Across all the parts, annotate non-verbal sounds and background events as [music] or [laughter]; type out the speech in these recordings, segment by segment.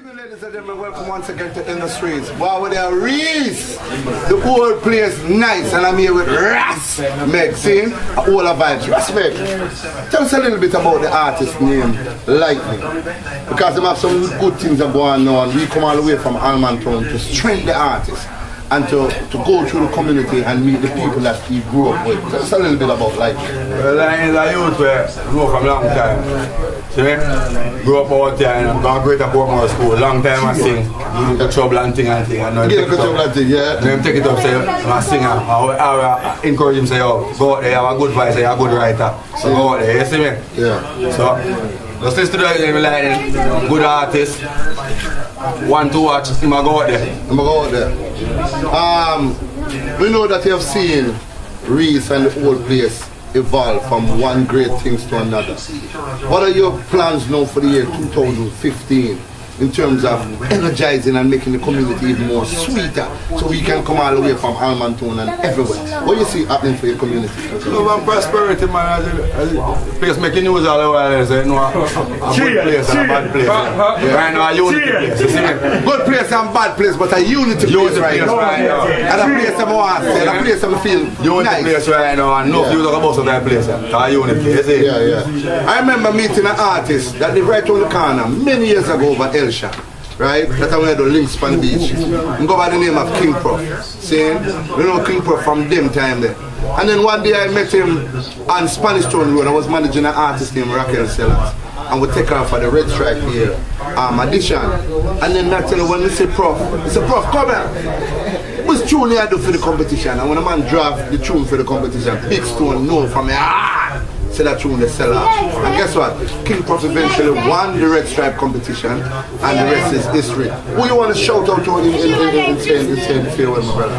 evening, ladies and gentlemen. Welcome once again to In the Streets. Wow, with there Reese. The whole place nice, and I'm here with Ras Meg. All of vibes. Ras Meg, tell us a little bit about the artist name Lightning. Because they have some good things that going on. We come all the way from Allman Town to strengthen the artist and to, to go through the community and meet the people that he grew up with. Tell us a little bit about Lightning. Well, Lightning is a youth I know from long time. See me? Grew up out there and gone great at Portmore School. Long time I sing. The trouble and thing and thing. And now Give take it trouble and thing, yeah. And then take it up, say, I'm a singer. I, I, I encourage him, say, yo, go out there, have a good voice, you have a good writer. So go out there, you see me? Yeah. So, just listen to the Lightning, good artist. Want to watch, him go out there. I'm go out there. Um, we know that you have seen Reese and the old place evolve from one great things to another. What are your plans now for the year 2015 in terms of energizing and making the community even more sweeter so we can come all the way from Allman Town and everywhere? What do you see happening for your community? Love and prosperity, man. As as place making news all the while. Say, no, a, a good place and a bad place. Yeah. Right now, a unity place. You see me? Good place and bad place, but a unity place Unity right now. right now. And a place I'm want to and a place I'm feel Unity nice. place right now, and no Yeah. views of the bus of that place. yeah. A unity place, you see? Yeah, yeah. I remember meeting an artist that lived right on the corner many years ago over Right? That I went to Links on the beach. And go by the name of King Prof. Saying, you know King Prof from them time there. And then one day I met him on Spanish Town Road. I was managing an artist named Raquel Sellers. And we take her for the Red Stripe here, um, audition. And then tell when they say Prof, he said, Prof, come here. What's tune I do for the competition? And when a man draft the tune for the competition, Big Stone know from me, ah! Say that tune they sell out. And guess what? King Prof eventually won the Red Stripe competition and the rest is history. Who you want to shout out to in, in, in, in, in, in saying farewell, my brother?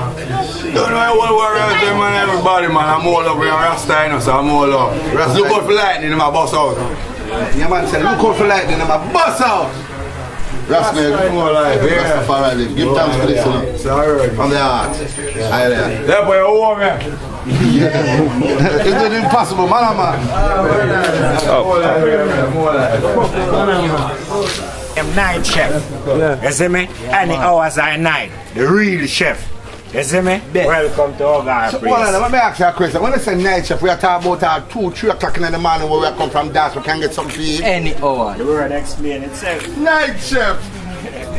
Don't know what worry out there, man. Everybody, man. I'm all up a Rasta, you know, so I'm all up. Rasta. Look out for lightning in my bus out. Yeah man said, look out for lightning and my bust out! Rasmus, yeah. Rastafari, give thanks for this, you know. Sorry. From the heart. There. That boy, oh, man. It's not impossible, man, man. More life. am night chef. You see me? Any hours I night. The real chef. You see me? Welcome to Ogar So, Place. hold on, let me ask you a question. When I say night shift, we are talking about uh, 2, 3 o'clock in the morning where we come from dance, we can get something to eat. Any hour. The word explain itself. Night shift!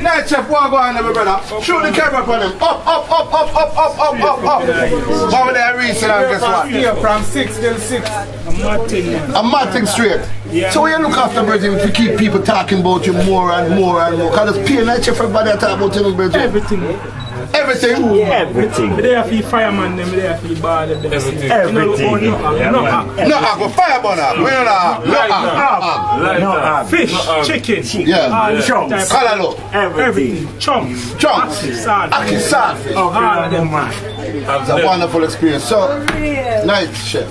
Night what go on brother? Shoot the camera for them. Up, up, up, up, up, up, up, up, up. Over there, and guess what? Here from 6 till 6. A mad thing straight. So when you look after Bridget, if you keep people talking about you more and more and more, because it's pay night shift, everybody talk about you, Bridget. Everything. Everything. Everything. Me there for the fireman, them there for the bar, them there. Everything. No, Yeah, no, man. no, No, I go fire burner. We don't have. No, have. Uh, uh, no uh, Fish, um, chicken, Yeah. all Chunks. type of- callaloo. Everything. everything. Chunks, Chunks. salt, ackee saltfish. Oh, all of them. It's a wonderful experience. So, oh, night chef,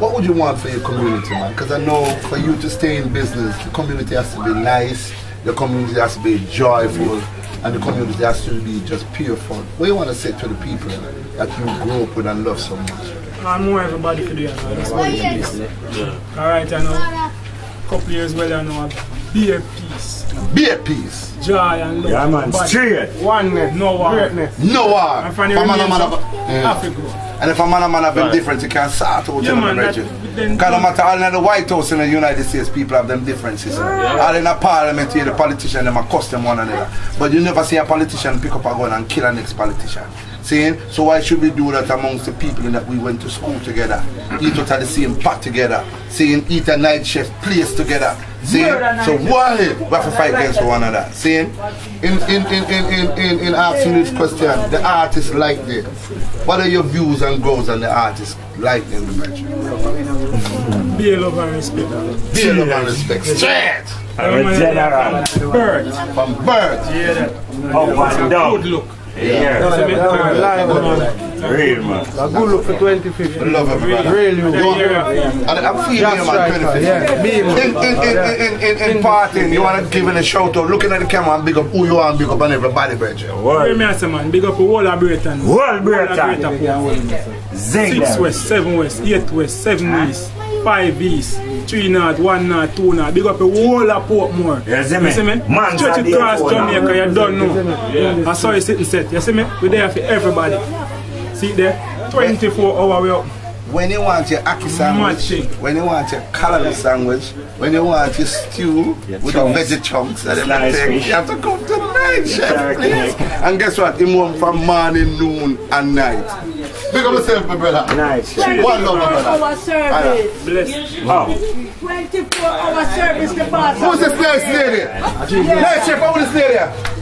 what would you want for your community, man? Because I know for you to stay in business, the community has to be nice, the community has to be joyful, and the community has to be just pure fun. What do you want to say to the people that you grew up with and love so much? I know everybody for do it. That's what it is. Alright, I know. Couple years well, I know. Be at peace, Be at peace. joy and love. Yeah, man. But Straight. Oneness, no war. Greatness. No war. And from the For man and man of yeah. Africa. And if a man and man have them difference, you can sort out Yeah, man, that- Because then- no matter all in the White House in the United States, people have them differences. All in the parliament here, the politician, them accost them one another. But you never see a politician pick up a gun and kill a next politician. Seeing? So why should we do that amongst the people that we went to school together? [clears throat] Eat out of the same pot together. Seeing? Eat a night chef place together. Seeing? So why we have to fight against one another? Seeing? In in in in in in, in asking this question, the artist like this. What are your views and goals on the artist like them, Dimension? Be a love and respect. Be a love and respect. Straight I'm a general. Bird. from birth. Yeah, that. Up and Good look. Yeah. That's a bit bird. Real man. A good look for 2050. I love everybody. Really good. And I'm feeling you, That's man. right, 25th. yeah. Be In, in, in, in, in, in parting, you want to give in a shout out, looking at the camera and big up who you are and big up on everybody, Bridget. Hear me say man, big up the whole of Braeton. World Braeton. Braeton. Six west, seven west, eight west, seven east, five east, three knot, one knot, two knot. Big up the whole of Portmore. You see me? You see me? Man's Stretch a it day across. Jamaica, you don't know. I saw you sitting set. You see me? We're there for everybody. See there? 24 hour we up. When you want your ackee sandwich, Matching. when you want your calorie sandwich, when you want your stew with the veggie chunks and everything, you have to come to the night, chef, please. And guess what? He won from morning, noon, and night. Big up yourself, my brother. Nice. One love, my brother. Our service. Bless. Oh, 24 hour service, the boss. Who's this nice lady? Nice chef, how this lady?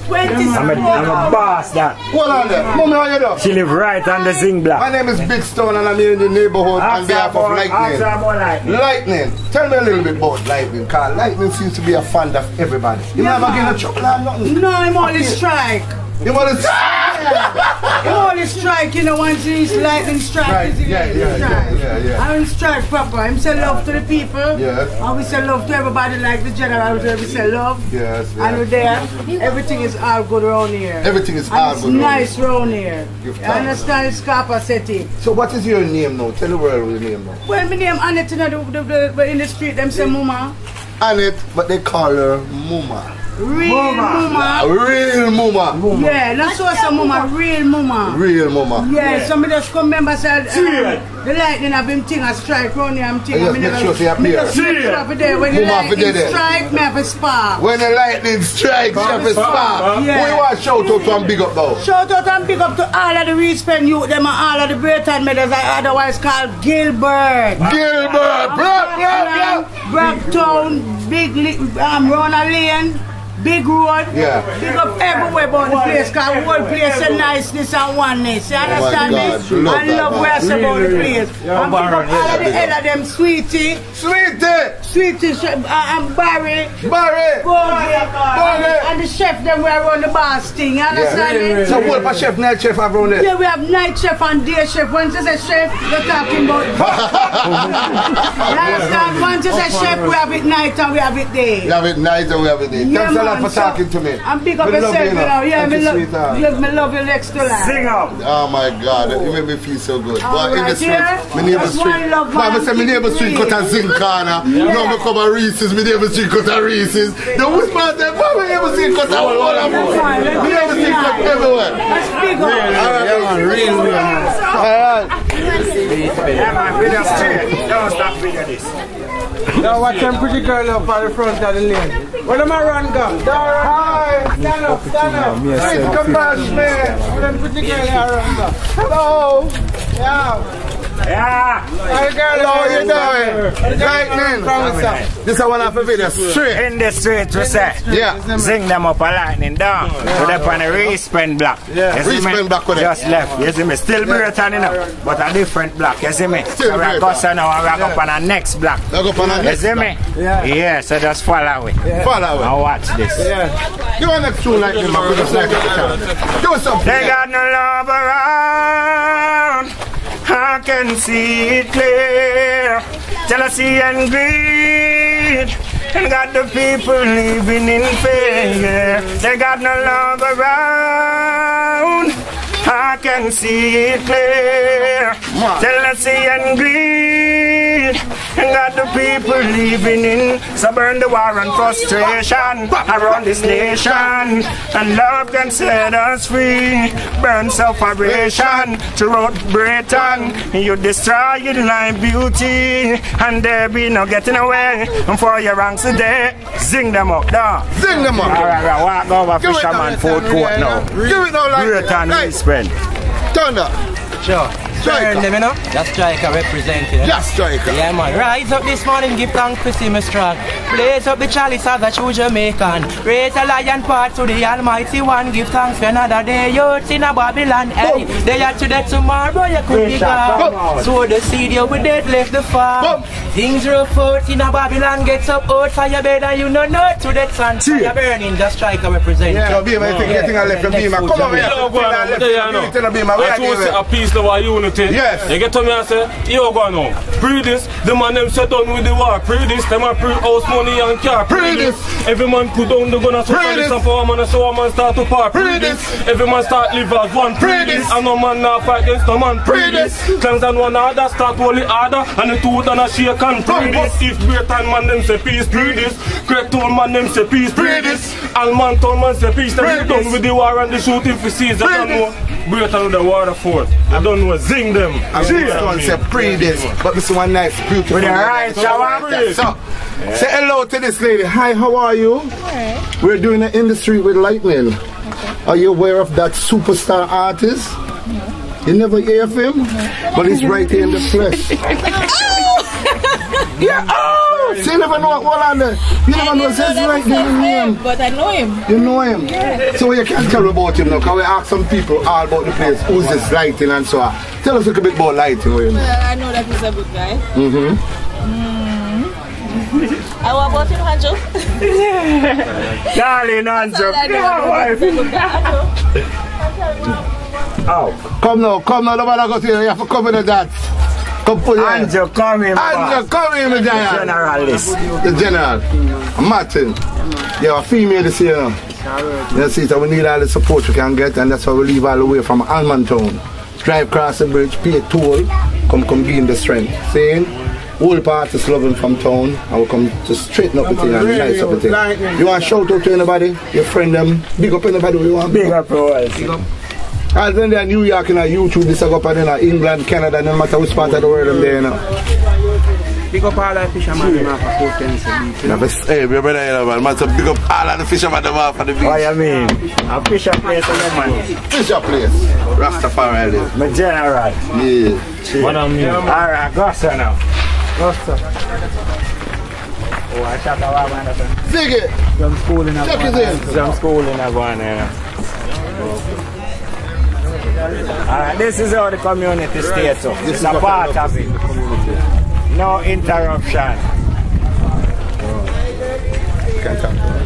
24 I'm a, I'm a hours. boss that. Hold on there. Mommy, how you doing? She live right on the Zing My name is Big Stone and I'm here in the neighborhood on Ask behalf her of about- ask her Lightning. lightning. Lightning. Tell me a little bit about Lightning, cause Lightning seems to be a fan of everybody. You Yeah, never man. get a trouble or nothing. No, I'm only strike. You want to I'm only strike, you know, once he's lightning strike. Right, he's yeah, yeah, strike. yeah, yeah, yeah. I'm strike proper. I'm say love to the people. Yes. And we say love to everybody like the general. We say love. Yes, And we're there. Everything is all good around here. Everything is and all it's good around nice round here. You thanks. understand? It's capacity. So what is your name now? Tell the world your name now. Well, my name Annette, you know, the, the, the, in the street, them say Mama. Annette, but they call her Muma. Real A Mama. real Muma. Yeah, not so some Mama, real Mama. Real Muma. Yeah, so me just come remember said um, the lightning have been thing a strike round here, I'm thing. Yes, and me make never- sure she appear. Me just sure up there. When the Mama have lightning strike, me have a spark. When the lightning strikes, chef is far. Yeah. Who you want to shout out to and big up though? Shout out and big up to all of the Respect youth, them and all of the Braeton medals, I otherwise called Gilbert. Gilbert! Blah, blah, blah. Brocktown, Big Li- um, Ronald Lane, Big Road. Yeah. Big up everywhere about the place, cause one place is niceness and oneness. You understand God, me? love I that, love where I say about the place. and big up all of the head of them, Sweetie, Sweetie! Sweetie, Sh- uh, and Barry, Barry! Bogey, Bogey. and the chef them were around the boss thing. You understand me? So what about chef, night chef around there? Yeah, we have night chef and day chef. Once you say chef, you're talking about. [laughs] you understand? Once you say chef, we have it night and we have it day. We have it night and we have it day. Yeah, Thanks a lot man, for so- talking to me. I'm big up We love yourself, you, you know. Yeah, Thank me you, love, sweetheart. yeah, me love you next to life. Sing up. Oh my God, oh. you make me feel so good. All but in right, the street, yeah. my neighbor That's street. why I love Mama man say my neighbor street keep cut a zinc corner. Now me come a Reese's, my neighbor street cut a Reese's. The whisper say, Mama neighbor street cut a whole lot of That's food. fine, let's My neighbor street cut nice. everywhere. Let's big up. Yeah, man, real, real. Alright. Yeah, man, video straight. Don't stop video this. Now watch them pretty girl up at the front of the lane. Where am I run go? Dara, hi! Stand up, stand up. Please come back, man. Where them pretty girl here run go? Hello. Yeah. Yeah. Hi girl. Hello, how you doing? Lightning. Promise up. This is one of the video straight. In the street, we say. Yeah. Zing them up a lightning down. So they on a re-spend block. Yeah. You? Re-spend block with it. Just left. You see me? Still Braeton, you know. But a different block. You see me? Still Braeton. go so now we on a next block. Now go on the You see me? Yeah. Yeah, so just follow it. Follow it. Now watch this. Yeah. Give us next tune like this, man. We just like it. Do something. They got no love around. I can see it clear. Jealousy and greed. And got the people living in fear. They got no love around. I can see it clear. Jealousy and greed. And got the people living in so burn the war and frustration around this nation. And love can set us free. Burn separation throughout Britain. You destroy your life beauty. And there be no getting away. And for your ranks today, zing them up, down. Sing them up. Alright, right, walk over Give it Fisherman. Food Court now. Give it now like Britain Right. respect. Thunder. Sure. Striker. them, you know? That's Striker representing. Just striker. Yeah, man. Rise up this morning, give thanks to see me strong. Blaze up the chalice as a true Jamaican. Raise a lion part to the Almighty One. Give thanks for another day. Youth in a Babylon. Hey, they are today tomorrow, you could be gone. So the seed you with dead left the farm. Things rough out in a Babylon. Gets up out fire bed and you know not to that sun. Fire burning, the striker representing. So Beamer, you think you think I left the Beamer? Come over here. Yo, go on, Give there you it to the Beamer. I Where choose are a piece of our unity. Yes. You get to me and say, yo, go now. Pre this, the man them set done with the war. Pre this, them a pre house money and car. Pre this, every man put down the gun and so this and for a man and so a man start to part. Pre this, every man start live as one. Pre this, and no man now fight against no man. Pre this, clans and one other start holy order and the two done a shake and pre this. If Braeton man them say peace, pre this. Great town man them say peace, pre this. All man town man say peace. Them done with the war and the shooting for season. I don't know. With the water fort. I don't know. Zing them. I'm going to say pre this, but this one nice, beautiful. With the right shower. So, say hello to this lady. Hi, how are you? We're doing an industry with lightning. Are you aware of that superstar artist? You never hear of him? But he's right here in the flesh. [laughs] yeah, oh! So you never know what on there. You never know, says right there in him. But I know him. You know him? So you can't tell about him now, because we ask some people all about the place, who's this lighting and so on. Tell us a little bit about lighting. Well, I know that he's a good guy. Mm-hmm. How about him, Hanjo? Darling Anjo, come on, wife. Come now, come now, nobody go see you. You have to come in the dance. Come put your Anjo, come in. Anjo, come in, the giant. Generalist. The general. Martin. You're a female this year now. You see, so we need all the support we can get, and that's why we leave all the way from Allman Town. Drive across the bridge, pay a toll, come come him the strength. Saying, all parties love him from town, and we'll come to straighten up the thing and nice up the thing. You want to shout out to anybody? Your friend them? Big up anybody you want? Big up ours. And then they're New York and YouTube, this up and then uh, England, Canada, no matter which part of the world them there, you know. Big up all the fishermen them off of Potenza Beach. Yeah, but, hey, my brother, you know, man, man, so big up all of the fishermen them off of the beach. What you mean? A fisher place in the man. Fisher place. Rastafari live. My general. Yeah. What I mean? Alright, go sir now. Go sir. Oh, I shot a lot man. Dig it. Some school in a Check it eh? in. Some school in a one. Yeah. Alright, this is how the community stays up. This is a part of it. No interruption.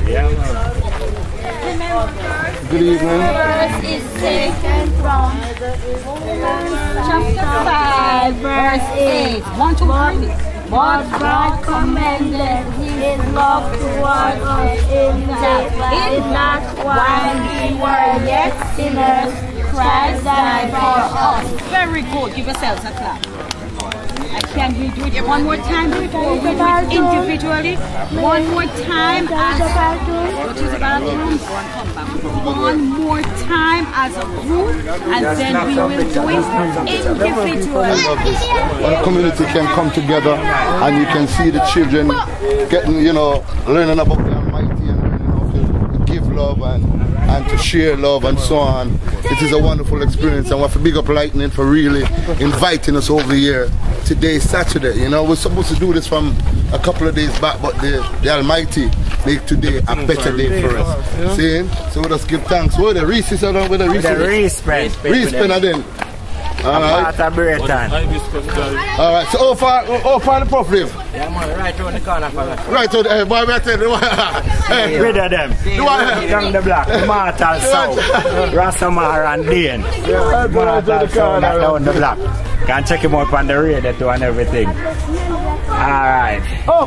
Yeah, man. Good evening. verse is taken from chapter 5, verse 8. One, two, three. But God commended his love toward us in that in that while we were yet sinners, Christ died for us. Very good. Give yourselves a clap. I can't we do it one more time before we do it individually. One more time as about one more time as a group and then we will do it individually. One community can come together and you can see the children getting, you know, learning about the Almighty and learning how to give love and, and to share love and so on. It is a wonderful experience and we have big up Lightning for really inviting us over here. Today is Saturday, you know, we're supposed to do this from a couple of days back, but the, the Almighty make today a better day for us. See? So let us give thanks. Where the Reese's are done with the With the Reese's? respect. Respect are then. A Alright. part of Braeton. Alright, so how far, how far the prof live? Yeah, man, right around the corner for that. Right, so, hey, boy, we tell you, hey, Rid of them. do I, Young the Black, Martal [laughs] South, uh, Rassamar and Dane. Martal South, and down the Black. Can check him out on the radio too and everything. Alright. Oh,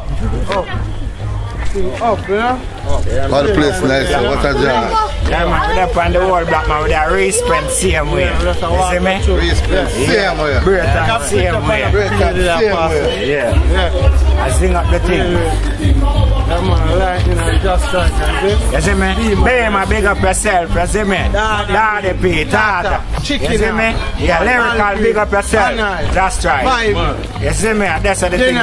the place nice, so what a job. Yeah, man, we up on the whole black man with a respect same way. You see me? Respect, same way. Braeton, same way. Break same way. Yeah. I sing up the thing. You see me? Be my big up yourself, you see me? Daddy P, Tata. You see me? Yeah, lyrical, big up yourself. That's right. You see me? That's the thing.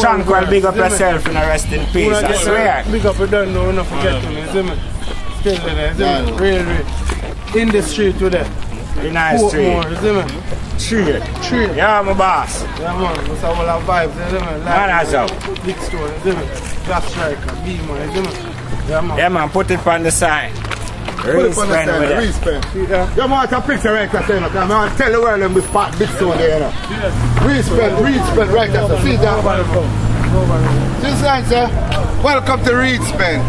Tranquil, big up yourself and rest in peace. I swear. Big up, you don't know, not forget to me, you see me? Still there, see? Real, real. In the street with it. In Portmore, street. you see me? Street. Street. Yeah, my boss. Yeah, man, that's all our vibes, see me? Like, Man, that's up. Big store, see me? Gas striker, B-man, see? Yeah, man. Yeah, man, put it on the sign. Put it on the Respect with it. respect. You want a picture right there, you know, 'cause I want to tell the world them we spot big stone there, you know. Respect, respect right there, see that? This line, sir. Welcome to Reedspend.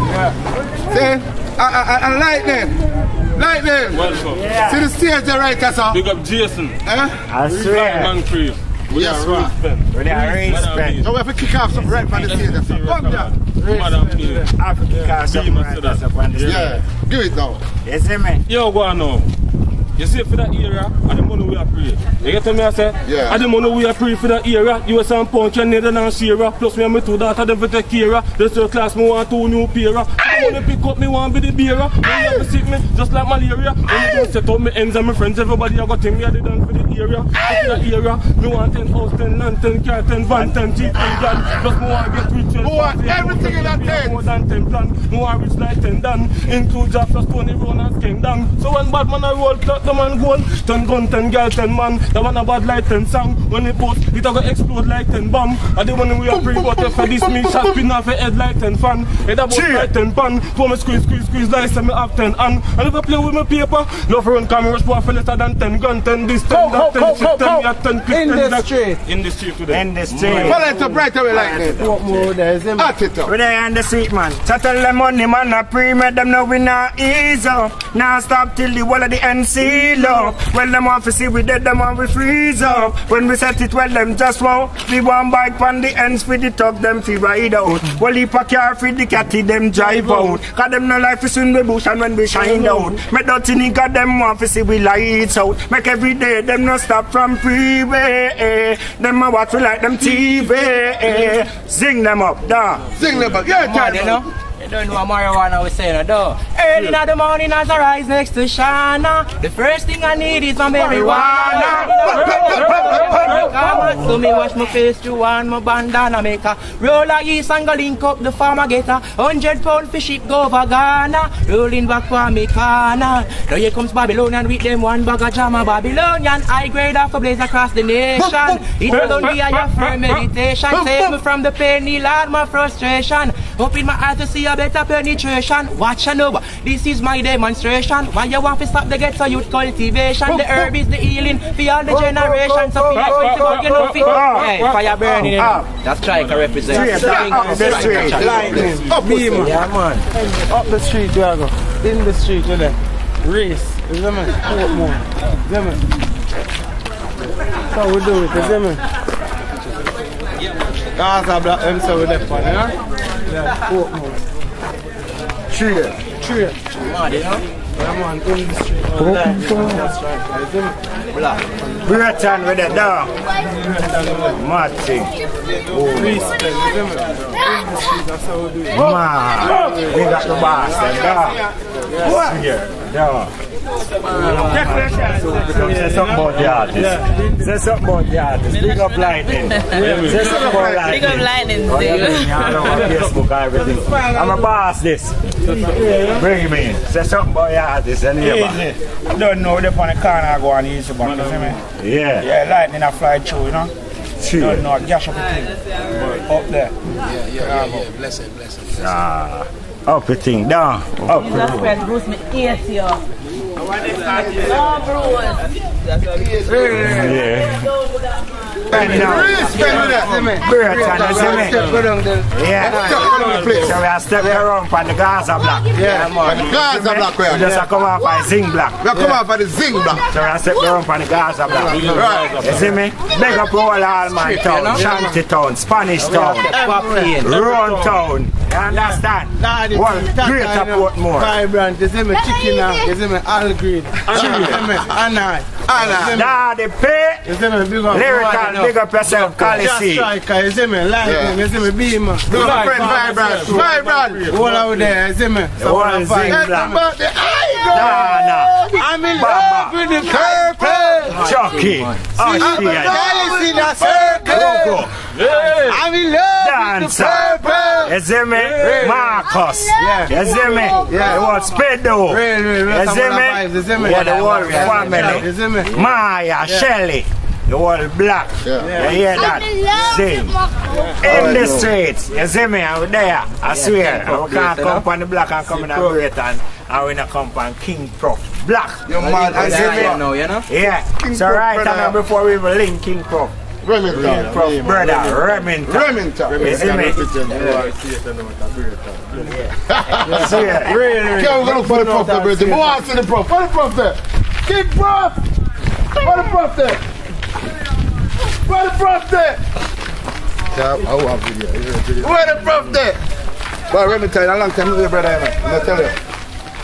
See? And, and, and lightning. Lightning. Welcome. See the stage there right there, sir? Big up Jason. Eh? I swear. Man crew. We are right. We are respect. So we have to kick off something right from the stage. that's all. Come there. Madam P. I have to kick out something Beam right to that. up on Yeah, give it now. You see me? Yo, go on now. You see for that area, and the money we are pray. You get to me, I say? Yeah. And the money we are pray for that area, you was some punch and neither than Sierra. Plus me and my two daughters, them for take care of. The third class, me want two new pair. I want to pick up, me want be the bearer. You have to sick me, just like malaria. When you don't set up my ends and my friends, everybody I got thing me, I did done for the area. For that area, me want 10 house, 10 land, 10 car, 10 van, 10 teeth, 10 gun. Plus me want get rich. Me want everything in that tent. More than 10 plan. Me want rich like 10 done. Include jobs for Stony Road and Kingdom. So when bad man a roll, the man goal. 10 gun, 10 girl, 10 man. The one a bad like 10 song. When it post, it a go explode like 10 bomb. And the one we a pre but if for this me shot spin off a head like 10 fan. It a bust like 10 pan. For me squeeze, squeeze, squeeze like say me have 10 hand. And if I play with my paper, love run cameras for for lesser than 10 gun, 10 this, 10 that, 10 shit, 10 that, 10 clip, 10 that. In the street today. In the street. Mm. Follow it up right away like this. What more there is him? At it up. We there on the seat, man. Settle them money, man. I pre make them know we not ease up. Now stop till the wall of the end seal up. Well, them want to see we dead, them want we freeze up. When we set it, well, them just want. We want bike on the ends for the talk, them fi ride out. Well, if a car for the catty, them drive out. Cause them no life is in the bush and when we shine out. Make dirty nigga, them want to see we lights out. Make every day, them no stop from freeway. Them a watch we like them TV. Zing them up, da. Sing them up, Yeah, Man, time you don't know what marijuana was saying, though. Early in the morning as I rise next to Shana, the first thing I need is my marijuana. Come so me wash my face to one, my bandana make a roll a yeast and go link up the farmer get a hundred pound fish ship go over Ghana, rolling back for me corner. Now here comes Babylonian with them one bag of jama Babylonian, high grade off a blaze across the nation. It will only a for meditation, save me from the pain, Lord, my frustration. Open my eyes to see a better penetration. Watch and know, this is my demonstration. Why you want to stop the ghetto youth cultivation? The herb is the healing for all the generations. So feel to go, you know, fit. Fire burning, ah. you know. That's striker represents. Up the street, lightning, Up with it. Yeah, man. Up the street, go. In the street, you there. Race. You me? Portmore. You see me? That's how we do it, you see me? Gaza black them so we left on, you know? Yeah, Portmore. Cheer. Tree. Mad, you know? Yeah, man, in the street. Braeton with the dog. Mad thing. Respect, street, that's how we do it. Man, we got the boss, the dog. What? Yeah, dog. Say something about the artist. The. Big up lightning. Say something about lightning. Big up lightning. Oh, you Facebook everything. I'm a boss this. Bring him in. Say something about the artist and. Don't know they on the corner I go on easy back, you see me? Yeah. Yeah, lightning a fly through, you know? Gash up the thing. Up there. Yeah, yeah, yeah, blessing, blessing. Ah, up the thing, down. Up the Jesus. Christ, Bruce, me. No, Bruce. Yeah. Bend down. Respect with that. Braeton, you see me? Go down there. Yeah. Step on the place. So we are stepping around from the Gaza block. Yeah, man. Gaza block where? We just a come off by Zing block. We come out for the zing block. So we are stepping around from the Gaza block. Right. You see me? Big up all Allman town, Shanty town, Spanish town, Rowan town. You understand? Nah, the One thing, that greater kind of Portmore. Vibrant, you see me? Chicken now, you see me? All green. You see me? Anna. Anna. Daddy pay. You see me? Big up. Lyrical, big up yourself, Just Coliseum. striker, you see me? Lightning, you see me? Beamer. Big up friend Vibrant. Vibrant. All out there, you see me? The one fight. Zing That's block. about. Nah, nah. I'm in love with the purple. Chucky. Oh, oh, I'm shit. in see that circle. Go, go. I'm in love with the Dancer. purple. You see me? Marcus. Yeah. You see me? Yeah. The whole Speedo. Real, real, real. You see me? vibes, you me? Yeah, the whole family. You see me? Maya, Shelly. The whole black. Yeah. You hear that? Sing. In the oh, streets. You see me? I'm there. I swear. I can't come on the black and come in a Braeton. And we not come on King Prof. Black. You're mad. I You see see me? You know, you know? Yeah. So Prof, right brother. now before we even link King Prof. Remington. Prof brother Remington. Remington. You see me? You see it? Really, really. Can't we go look for the prof there, brother? Who wants to see the prof? Where the prof there? King prof! Where the prof there? Where the prof there? Yeah, I want video. You video. Where the prof there? But let me tell you, a long time ago, brother, you know. Let me tell you.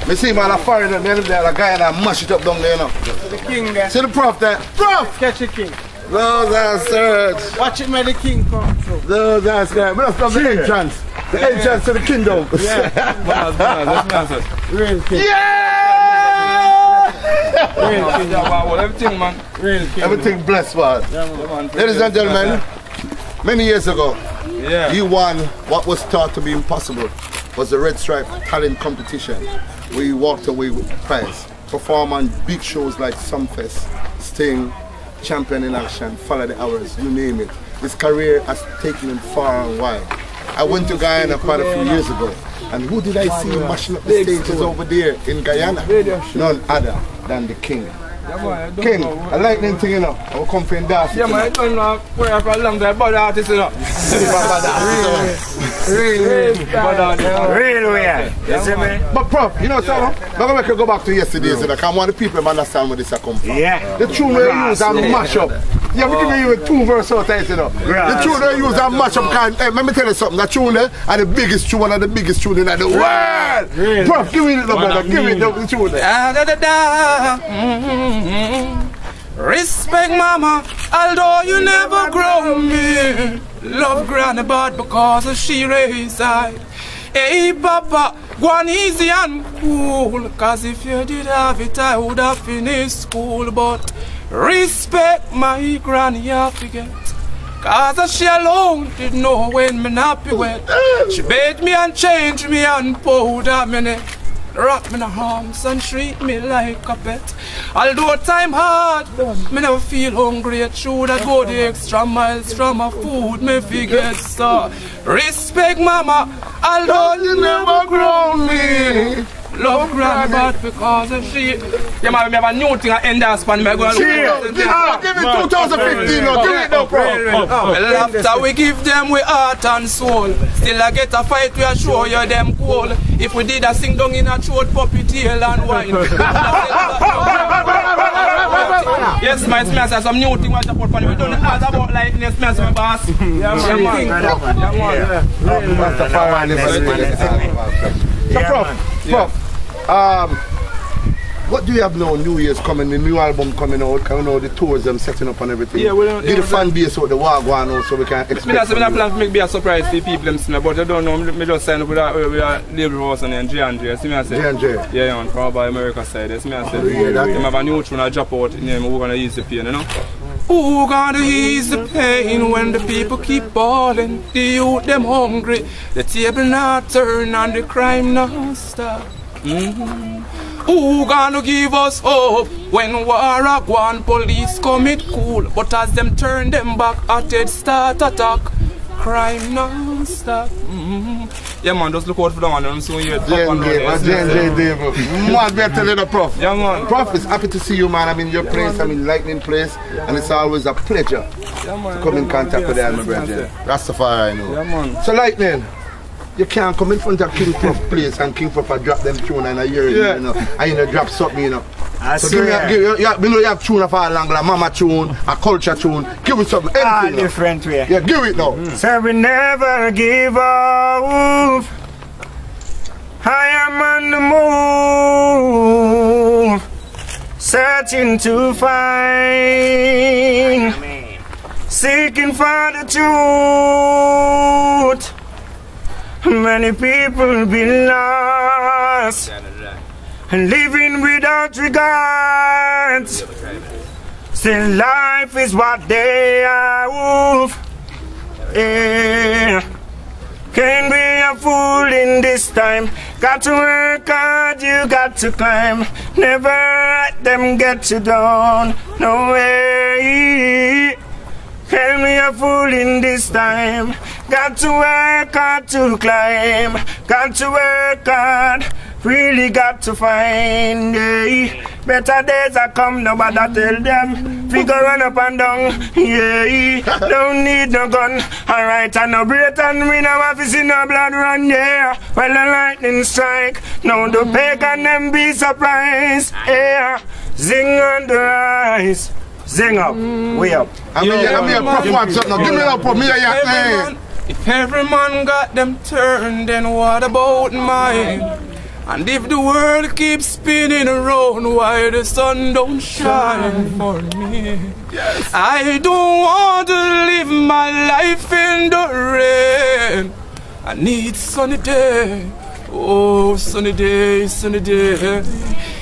Me see man a foreigner, me and there, a guy and I mash it up down there, you know. The king there. See the prof there? Prof! Catch the king. Those are search. Watch it when the king come through. Those are search. We don't stop the entrance. The Yeah. entrance to the kingdom. [laughs] Real king. Yeah! Real king. Everything, man. Real king. Everything blessed, man. Ladies and gentlemen, many years ago, Yeah. you won what was thought to be impossible. Was the Red Stripe Talent Competition. We walked away with prize. Perform on big shows like Sumfest, Sting, Champion in Action, Follow the Hours, you name it. His career has taken him far and wide. I went to Guyana quite a few years ago, and who did I see mashing up the stages over there in Guyana? None other than the King. King, a lightning thing, you know. I will come for endorse it, Yeah, man. I don't know where for a long time, but artist, you know. [laughs] Really? Real weird. You see me? But prof, you know something? I'm gonna make you go back to yesterday, so that I want the people to understand where this has come from. Yeah. The tune they use and mash up. Yeah, we give you two verse out there, you know. The Grass. tune they use and mash up kind. Hey, let me tell you something. The tune there are the biggest tune, one of the biggest tune in the world. Prof, give me the brother. Give me the the tune there. Da, da, da, da. Mm-hmm. Respect mama, although you never grow me. Love granny but because she raised I. Hey papa, go on easy and cool. Cause if you did have it, I would have finished school. But respect my granny, I forget. Cause she alone did know when me nappy wet. She bathed me and changed me and powder me neck. Wrap me in her arms and treat me like a pet. Although time hard, me never feel hungry. True that go the extra miles from my food, me forget so. Respect mama, although you never grown me. Love granny, but because of she. Yeah, man, we have a new thing at end of span. Me go and Cheers. Give it- give it 2015 now. Give it now, bro. Well, after we give them we heart and soul, still I get a fight we are show you them cool. If we did a sing down in a throat, puppy tail and wine. [laughs] yes, my smash has some new thing what I put for We don't ask about lightness, smash my boss. Yeah, man. Yeah, So, Prof, Prof, um, what do you have now? New Year's coming, the new album coming out, coming out, the tours them setting up and everything. Yeah, we don't- Give the fan base out the war going on so we can expect. Me not me not plan to make be a surprise to people them but I don't know. Me me just sign up with a with a label house and then J and J. See me I say. J and J. Yeah, man. From by America side. See me I say. Oh, hear that? Them have a new tune I drop out. Name who gonna ease the pain, you know. Who gonna ease the pain when the people keep balling? The youth them hungry, the table not turn and the crime not stop. Mhm. Who gonna give us hope when war a police come it cool, but as them turn them back, at it start attack. Crime non stop. Mhm. Yeah, man. Just look out for that one. I'm soon you. J and J, man, J and J, Dave. [laughs] Man, better than the Prof. Yeah, man. Prof is happy to see you, man. I'm in your place, I'm in Lightning Place, and it's always a pleasure to come in contact with you, my brother. Rastafari, I know. Yeah, man. So, Lightning, you can't come in front of King Prof place and King Prof a drop them tune and I hear it, Yeah. you know. And you know, drop something, you know. I so give me, a, give, you, you, you know you have tune of all long, like mama tune, a culture tune. Give me something, Ah, anything. now. different way. Yeah, give it now. So we never give up. I am on the move, searching to find, seeking for the truth. Many people be lost, and living without regards. Still, life is what they are. Yeah. Can't be a fool in this time. Got to work hard, you got to climb. Never let them get you down. No way. Can't be a fool in this time. Got to work hard to climb. Got to work hard. Really got to find yeah. better days are come. Nobody tell them. Figure run up and down. Yeah, don't need no gun. Alright, and no breath and we no have to see no blood run. Yeah, when the lightning strike, now the pagan them be surprised. Yeah, zing on the rise. Zing up. Way up. I mean, I mean, prof one something. now. Give me that prof. Me a If every man got them turned, then what about mine? And if the world keeps spinning around, why the sun don't shine for me? I don't want to live my life in the rain. I need sunny day. Oh, sunny day, sunny day.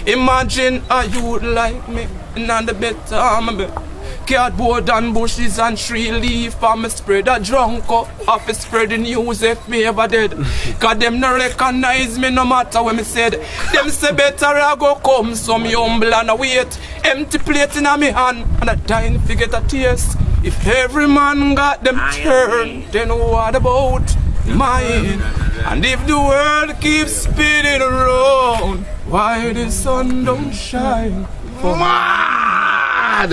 Imagine a youth like me, and on the better I'm a Cardboard and bushes and tree leaf. I'm a spread a drunk up. Off a spread the news if me ever dead. [laughs] Cause them no recognize me no matter what me said. Them say better I go come. So me humble and I wait. Empty plate in a me hand And I dying to get a taste. If every man got them turn Then what about mine? And if the world keeps spinning around Why the sun don't shine for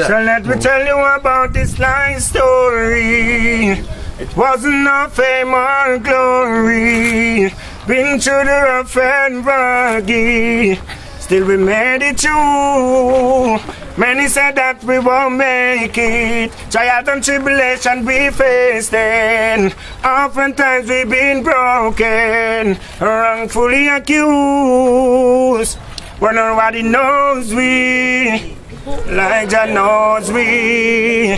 So let me tell you about this life story. It wasn't no fame or glory. Been through the rough and rugged. Still we made it through. Many said that we won't make it. Trials and tribulation we faced then. Oftentimes we've been broken, wrongfully accused. But nobody knows we like Jah knows we.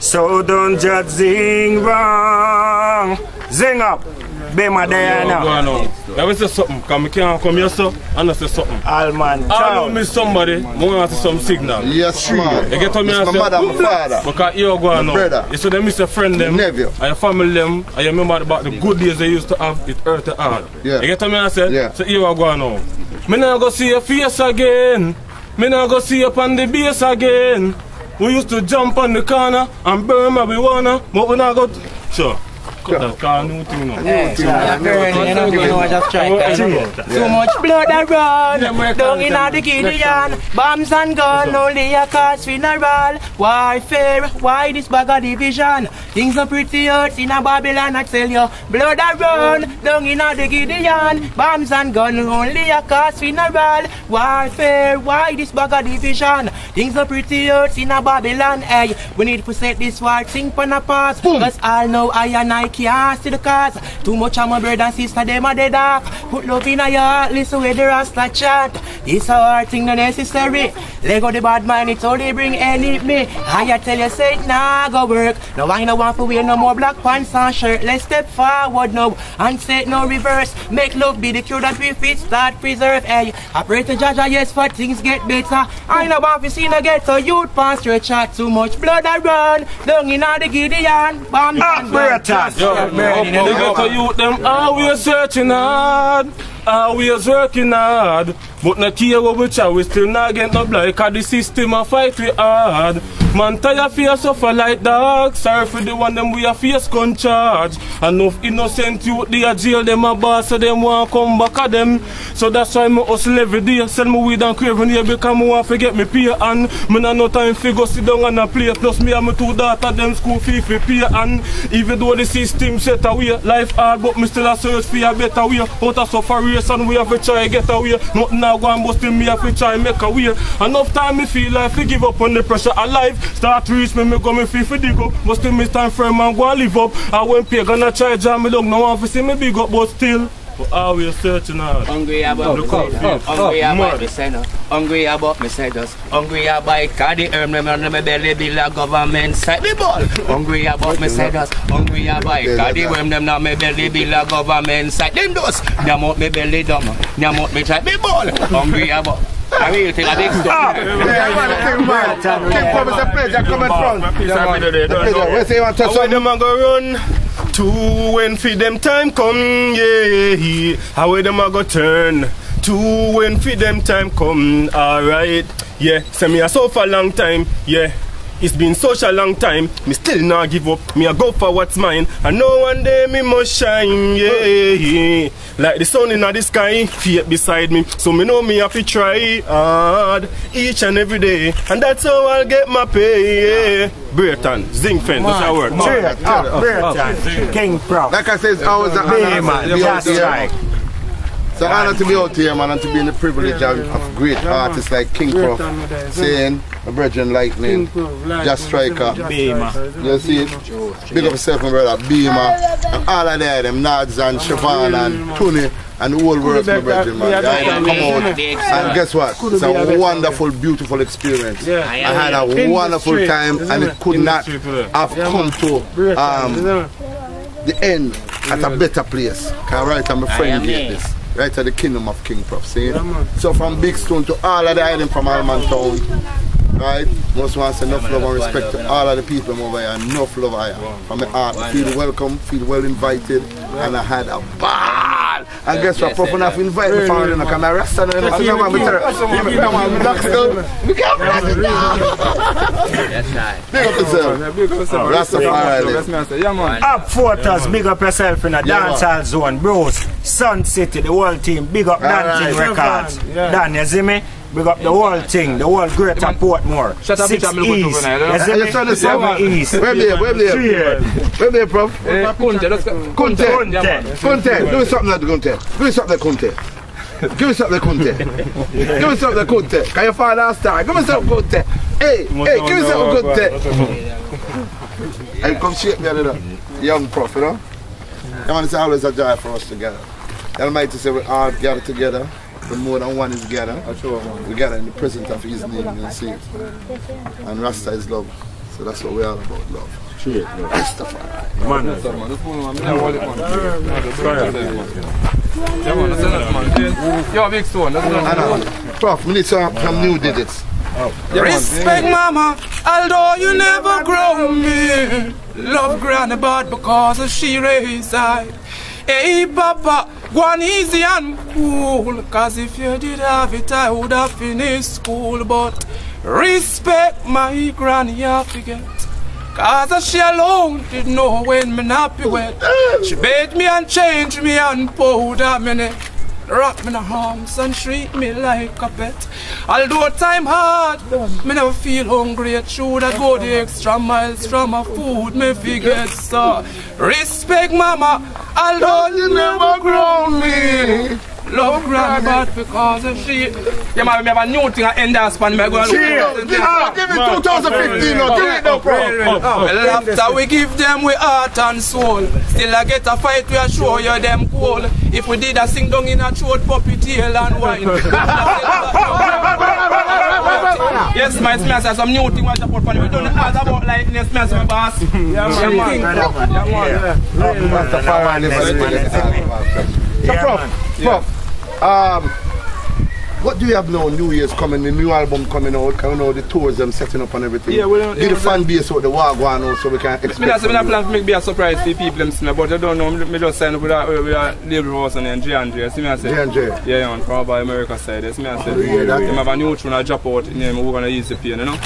So don't just zing wrong. Zing up. Be my there Yo, go now. now. Let me say something, because I can't come here, so and I say something. All man, I ciao. know me somebody, I want to some signal. Yes, man. You get what me It's I my say? mother, my father. Because you go on My now. brother. You see them miss a friend them, Nephew. and your family them, and you remember about the good days they used to have, it hurt the heart. Yeah. You get what me I say? Yeah. So you go on now. Me not go see your face again. Me not go see up on the base again. We used to jump on the corner and burn marijuana, but we not go... Sure. Car, new thing now. Hey, yeah, burn, you know, you know, just strike eh. that. Too much blood I run down in the Gideon. Bombs and gun, only a cause funeral. Warfare, why this bag of division? Things are pretty hurt in a Babylon, I tell you. Blood I run down in the Gideon. Bombs and gun, only a cause funeral. Warfare, why this bag of division? Things are pretty hurt in a Babylon, hey. We need to set this war thing on a pause. Cause all know I and I can't ah, see the cause. Too much of my brother and sister, them are dead off. Put love in a heart, listen where the rasta chant. This a hard thing, not necessary. Let go the bad man, it's only bring any me. I tell you, say it nah go work. No, I no want to wear no more black pants and shirt. Let's step forward now and say it no reverse. Make love be the cure that we fit, start preserve. Hey, I pray to Jaja, yes, for things get better. I no want to see no ghetto youth pass stretch out too much blood I run. Down in all the Gideon, bomb and ah, Yo, burning in the the ghetto youth them always searching hard, Uh, always working hard. But not what we try, we still not get no blood, cause the system a fight we hard. Man tire face suffer like dog, sorry for the one them we a face gun charge. Enough innocent youth they a jail, them a boss, so them want come back at them. So that's why me hustle every day, sell me weed and craving here because me want to get me pay and me not no time fi go sit down and a play. Plus me and my two daughter them school fee fi pay and even though the system set away, life hard but me still a search for a better way. Out of sufferation we have to try get away. Nothing now go and bust in me have to try make a way. Enough time me feel like to give up on the pressure of life. Start to reach me, me go me feel for dig up. But me stand firm and go and live up. I went pay gonna try jam me down. No one fi see me big up but still. But always searching hard. Hungry about Look me out, say, up, hungry up, about mad. me say no. Hungry about me say just. Hungry about it, cause the earn me on my belly bill a government side me ball. Hungry about me say just. Hungry about it, cause the worm them now my belly bill a government side them does. Nyam out me belly dumb, nyam out me try me ball. Hungry about. I real thing, a big stuff. King Prof, it's a pleasure. Come in front. Peace and be there, don't Pleasure. know. Where say you want to touch How when something? them a go run to when for them time come, yeah. How when them a go turn to when for them time come, alright. Yeah, say me a so for long time, yeah. It's been such a long time, me still not give up. Me a go for what's mine. I know one day me must shine, yeah. Like the sun in the sky, feet beside me. So me know me have to try hard each and every day, and that's how I'll get my pay. Yeah. Braeton, zinc fence, that's our word. Straight up, Braeton, King Prof. Like I said, it's always an Be honor man, to be out just here. Strike. It's an honor to be out here, man, and to be in the privilege of, of great artists like King Prof saying my brethren Lightning, Just Striker, Beamer. You see it? Big up yourself, my brother, Beamer, and all of them, them Nads and Siobhan and Tony and the whole works, my brethren, man. They had come out. And guess what? It's a wonderful, beautiful experience. I had a wonderful time and it could not have come to um, the end at a better place. Cause right, I'm a friend get this. Right at the kingdom of King Prof. See? So from Big Stone to all of the island from Allman Town. Right? Most want to say enough love and respect to all of the people over here. Enough love here. From my heart. Feel welcome, feel well invited. And I had a ball. And guess what? Prof enough invite me for you know, come here, rest and you know, I'm not going to be there. I'm black still. We can't black it That's right. Big up yourself. Big up yourself. Rastafari. Yeah, man. Up Fortress, big up yourself in a Yeah, dancehall zone, bros. Sun City, the whole team, big up Dancing right. Records. Yeah. Dan, you see me? Big up the whole thing, the whole greater Portmore. Shut up, Six bitch, I'm looking East, for now, you see You me? saw the Seven song? East. Where there? Where there? Three. Where there, Prof? Eh, Kunte, let's. Kunte. Kunte. Kunte, give me something like Kunte. Give me something like Kunte. Give me something like Kunte. Give me something like Kunte. Can your father star? Give me something Kunte. Hey, hey, give me something Kunte. Hey, come shake me a little. Young prof, you know? You want to say always a joy for us together. The Almighty say we all gather together. The more than one is together. We gather in the presence of His name and see. And Rasta is love. So that's what we're all about, love. Rastafari. Man, That's all, man. That's man. And man. Man. That's enough, man. Yo, big stone. That's. Uh, Prof, we need new digits. Respect mama, although you never grow me. Love granny bad because she raised I. Hey papa, go on easy and cool. Cause if you did have it, I would have finished school. But respect my granny, I forget. Cause she alone did know when me nappy wet. She bathed me and changed me and powder me neck. Wrap me her arms and treat me like a pet. Although time hard, me never feel hungry. Should I go the extra miles from my food? Me forget so. Respect mama, although you never grown me. Love grandma because of she. Yeah, man. We have a new thing at end of span. Me go and look. Ah, give it 2015 now. Give it now, Prof. Well, after we give them we heart and soul, still I get a fight we are show you them cool. If we did a sing down in a throat, puppy tail and wine. [laughs] yes, my smash has some new thing what I put for We don't ask about lightness, smash my boss. Yeah, man. Yeah, man. Rastafari and everything. So, Prof, Prof, um, what do you have now? New Year's coming, the new album coming out, can you know the tours them setting up and everything. Yeah, well, Give the yeah, fan base what the war going on so we can expect. Me not me not plan to make be a surprise to people them but I don't know. Me just sign up with a with a label house and J and J. See me I say. J&J. Yeah, yeah, man. From about America side. See me I say. Yeah, that- Them have a new tune I drop out. Name we're gonna ease the pain, you know.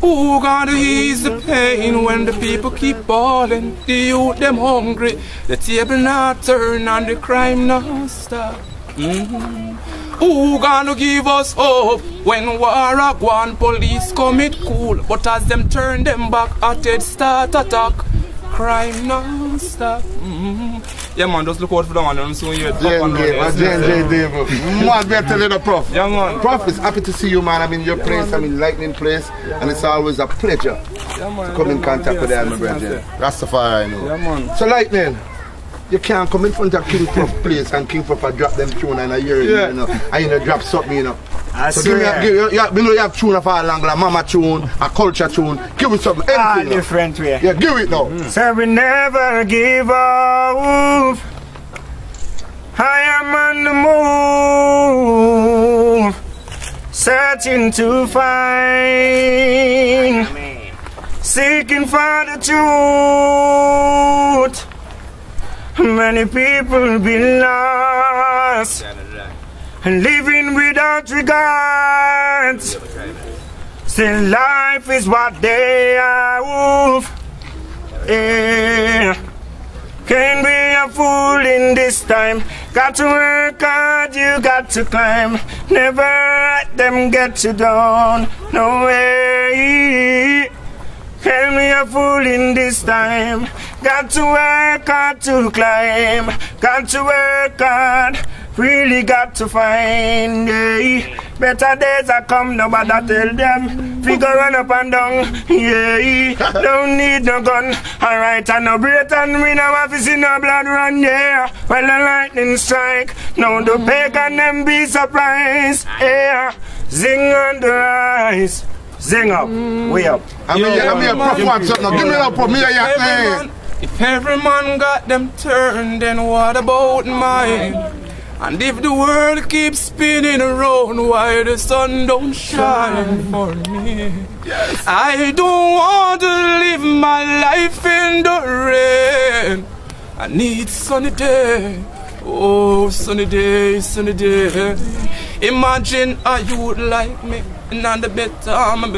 Who gonna ease the pain when the people keep balling? The youth them hungry, the table not turn and the crime not stop. Mhm. Who gonna give us hope when war a go on, police commit cool, but as them turn them back, at it start attack. Crime non stop. Mhm. Yeah, man. Just look out for that one. I'm seeing you. Pop on road, J&J, yeah, man, see me I say. J&J Dave. Man, better tell you the Prof. Yeah, man. Prof is happy to see you, man. I'm in your place, I'm in Lightning Place, and it's always a pleasure Yeah, man. to come in Yeah, contact man. with them, my Yes, brethren. yes, Rastafari, I know. Yeah, man. So Lightning, you can't come in front of King Prof place and King Prof a drop them tune and I hear it, Yeah. you know, I you know drop something, you know. I So give me, a, give, you, you, you know you have tune of all long, like mama tune, a culture tune. Give me something, ah, All now. different way. Yeah, give it now. Mm. So we never give up. I am on the move, searching to find, seeking for the truth. Many people be lost, living without regards. Still, life is what they are. Yeah. Can't be a fool in this time. Got to work hard, you got to climb. Never let them get you down. No way. Can't be a fool in this time. Got to work hard to climb. Got to work hard. Really got to find. Yeah. Better days are come, nobody tell them. Figure run up and down, yeah. Don't need no gun, alright, and no breath, and we no have to see no blood run, yeah. When the lightning strike, now the mm. pagan them be surprised, yeah. Zing on the rise, zing up, mm. we up. I mean, I mean, prof, what's up now? Give me that prof, me a yak man. If every man got them turned, then what about mine? And if the world keeps spinning around, why the sun don't shine for me? Yes. I don't want to live my life in the rain. I need sunny day. Oh, sunny day, sunny day. Imagine a youth like me, and on the better I'm a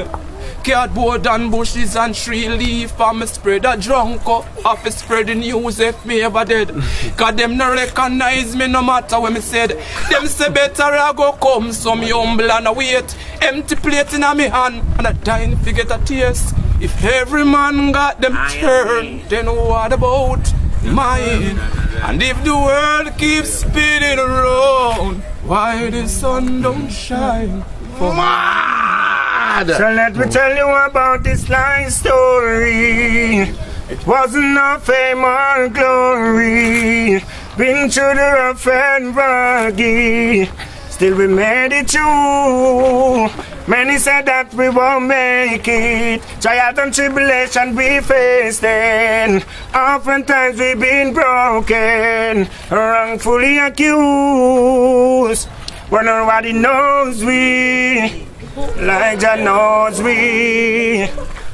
Cardboard and bushes and tree leaf And me spread a drunk up Off a spread the news if me ever dead. [laughs] Cause them no recognize me no matter what me said. Them say better I go come So me humble and I wait. Empty plate in a me hand And I dying to get a taste. If every man got them turn Then what about mine? And if the world keeps spinning around Why the sun don't shine for mine? So let me tell you about this life story. It wasn't no fame or glory. Been through the rough and rugged. Still we made it through. Many said that we won't make it. Trials and tribulation we faced then. Oftentimes we've been broken, wrongfully accused. But nobody knows we like Jah knows me,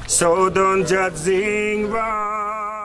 So don't judge wrong.